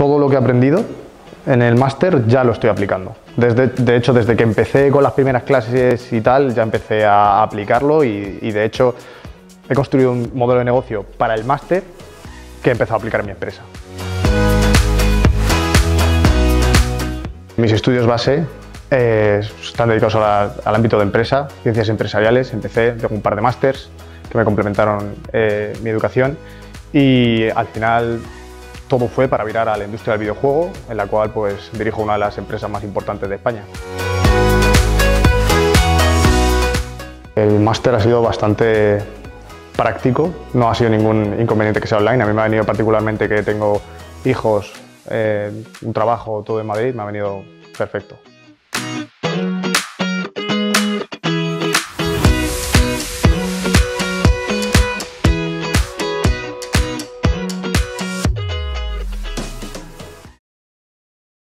todo lo que he aprendido en el máster ya lo estoy aplicando. Desde, de hecho, desde que empecé con las primeras clases y tal, ya empecé a aplicarlo y, de hecho he construido un modelo de negocio para el máster que he empezado a aplicar en mi empresa. Mis estudios base eh, están dedicados al ámbito de empresa, ciencias empresariales. Empecé, tengo un par de másters que me complementaron eh, mi educación y al final todo fue para virar a la industria del videojuego, en la cual pues dirijo una de las empresas más importantes de España. El máster ha sido bastante práctico, no ha sido ningún inconveniente que sea online. A mí me ha venido particularmente que tengo hijos, eh, un trabajo, todo en Madrid, me ha venido perfecto.